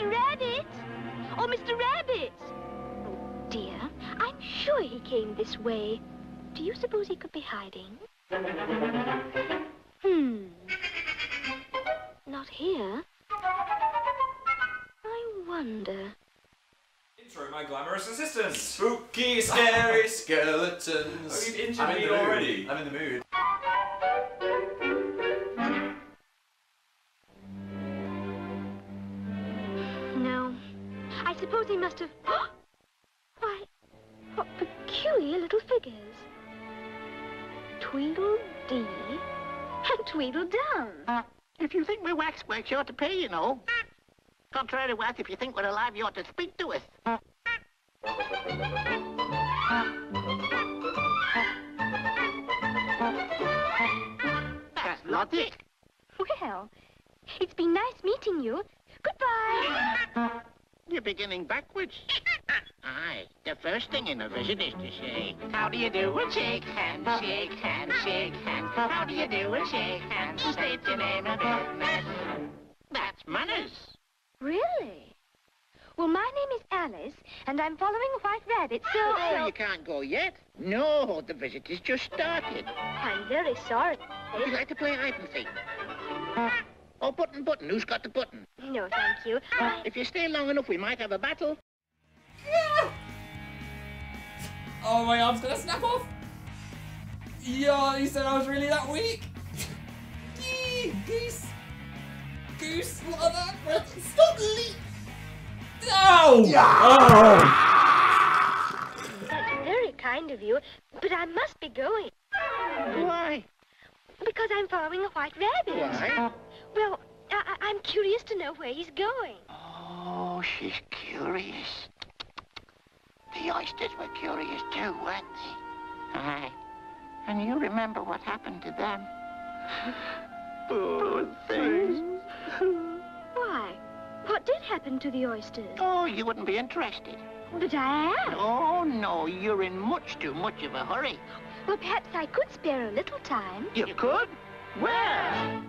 Mr. Rabbit! Oh, Mr. Rabbit! Oh, dear. I'm sure he came this way. Do you suppose he could be hiding? Hmm. Not here. I wonder. Intro my glamorous assistants. Spooky, scary skeletons. Oh, you've injured I'm in me the mood. already. I'm in the mood. Suppose he must have. Why, what peculiar little figures. Tweedledee and Tweedledum. Uh, if you think we're waxworks, you ought to pay, you know. Contrary to us, if you think we're alive, you ought to speak to us. That's logic. Well, it's been nice meeting you. Goodbye. You're beginning backwards. Aye, the first thing in a visit is to say, How do you do? And shake hands, shake hands, shake hands. How do you do? And shake hands. State your name and business. That's manners. Really? Well, my name is Alice, and I'm following White Rabbit, so... Oh, you can't go yet. No, the visit has just started. I'm very sorry. Would you like to play hide and seek? Oh, button, button. Who's got the button? No, thank you. I... If you stay long enough, we might have a battle. Oh, my arm's gonna snap off. Yeah, you said I was really that weak. Yee, Goose. Goose, what are that? Stop le- No! Oh! That's very kind of you, but I must be going. Why? Because I'm following a White Rabbit. Why? Well, I- I- I'm curious to know where he's going. Oh, she's curious. The oysters were curious too, weren't they? Aye. And you remember what happened to them? Poor things. Why? What did happen to the oysters? Oh, you wouldn't be interested. But I am. Oh, no, you're in much too much of a hurry. Well, perhaps I could spare a little time. You could? Where?